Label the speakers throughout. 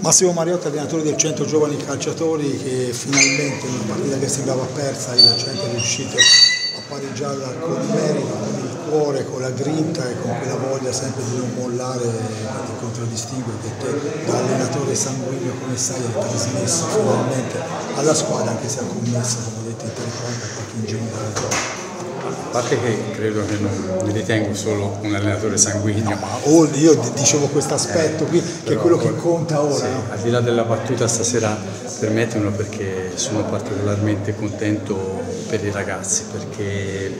Speaker 1: Massimo Mariotta, allenatore del Centro Giovani Calciatori, che finalmente in una partita che sembrava persa il Centro è riuscito a pareggiarla con il merito, con il cuore, con la grinta e con quella voglia sempre di non mollare che ti contraddistingue, te da allenatore sanguigno come sai hai trasmesso finalmente alla squadra, anche se ha commesso, come detto in telecronaca, qualche ingenuità
Speaker 2: parte che credo che non mi ritengo solo un allenatore sanguigno.
Speaker 1: No, ma io dicevo questo aspetto qui, che è quello che conta ora. Sì?
Speaker 2: Al di là della battuta stasera permettemelo perché sono particolarmente contento per i ragazzi, perché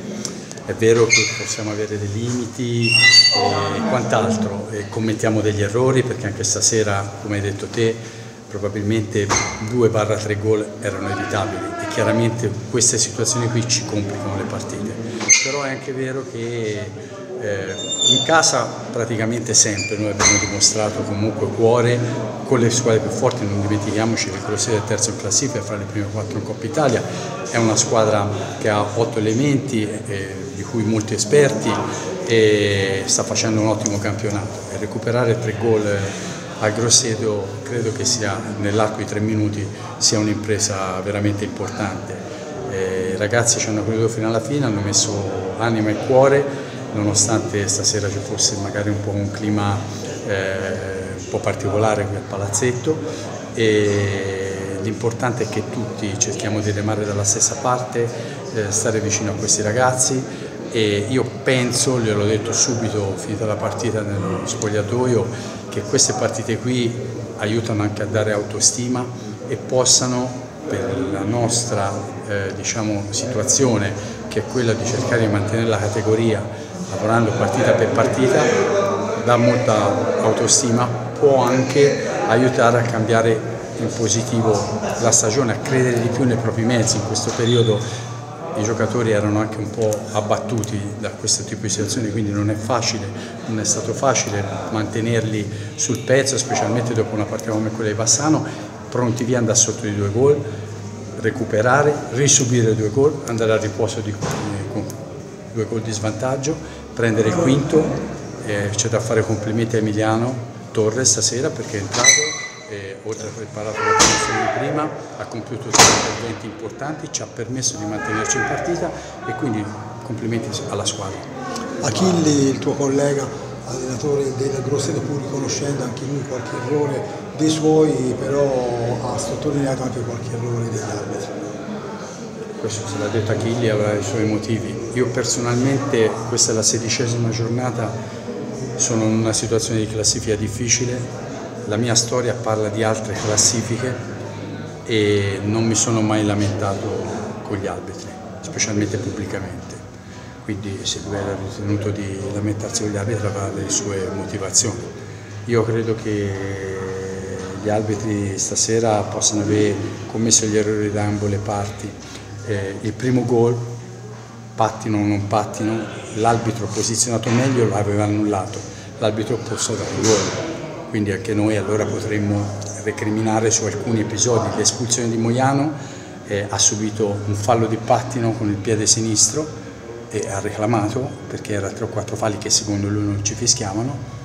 Speaker 2: è vero che possiamo avere dei limiti e quant'altro, e commettiamo degli errori perché anche stasera, come hai detto te, probabilmente 2-3 gol erano evitabili chiaramente queste situazioni qui ci complicano le partite. Però è anche vero che eh, in casa praticamente sempre noi abbiamo dimostrato comunque cuore con le squadre più forti, non dimentichiamoci che quello è terzo in classifica fra le prime quattro in Coppa Italia, è una squadra che ha otto elementi, eh, di cui molti esperti e sta facendo un ottimo campionato. E recuperare tre gol al Grosseto credo che nell'arco di tre minuti sia un'impresa veramente importante. Eh, I ragazzi ci hanno creduto fino alla fine, hanno messo anima e cuore, nonostante stasera ci fosse magari un po' un clima eh, un po' particolare qui al palazzetto. L'importante è che tutti cerchiamo di remare dalla stessa parte, eh, stare vicino a questi ragazzi e io penso, gliel'ho detto subito finita la partita nello spogliatoio, che queste partite qui aiutano anche a dare autostima e possano per la nostra eh, diciamo, situazione che è quella di cercare di mantenere la categoria lavorando partita per partita dà molta autostima, può anche aiutare a cambiare in positivo la stagione, a credere di più nei propri mezzi. In questo periodo i giocatori erano anche un po' abbattuti da questo tipo di situazioni, quindi non è facile, non è stato facile mantenerli sul pezzo, specialmente dopo una partita come quella di Bassano, pronti via andare sotto di due gol, recuperare, risubire due gol, andare a riposo di, con due gol di svantaggio, prendere il quinto, eh, c'è da fare complimenti a Emiliano Torres stasera perché è entrato, eh, oltre a preparato la posizione di prima, ha compiuto dei interventi importanti, ci ha permesso di mantenerci in partita e quindi complimenti alla squadra.
Speaker 1: Achilli, il tuo collega, allenatore della Grosseto pur riconoscendo anche lui qualche errore dei suoi, però ha sottolineato anche qualche errore degli arbitri.
Speaker 2: Questo se l'ha detto Achilli avrà i suoi motivi. Io personalmente, questa è la sedicesima giornata, sono in una situazione di classifica difficile, la mia storia parla di altre classifiche e non mi sono mai lamentato con gli arbitri, specialmente pubblicamente quindi se lui era ritenuto di lamentarsi con gli arbitri avrà le sue motivazioni. Io credo che gli arbitri stasera possano aver commesso gli errori da ambo le parti. Eh, il primo gol, pattino o non pattino, l'arbitro posizionato meglio l'aveva annullato, l'arbitro opposto dal gol. Quindi anche noi allora potremmo recriminare su alcuni episodi. L'espulsione di Moiano eh, ha subito un fallo di pattino con il piede sinistro e ha reclamato perché era 3 o 4 falli che secondo lui non ci fischiavano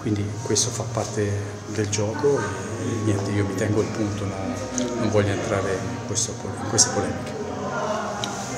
Speaker 2: quindi questo fa parte del gioco e niente, io mi tengo il punto, no, non voglio entrare in, questo, in queste polemiche.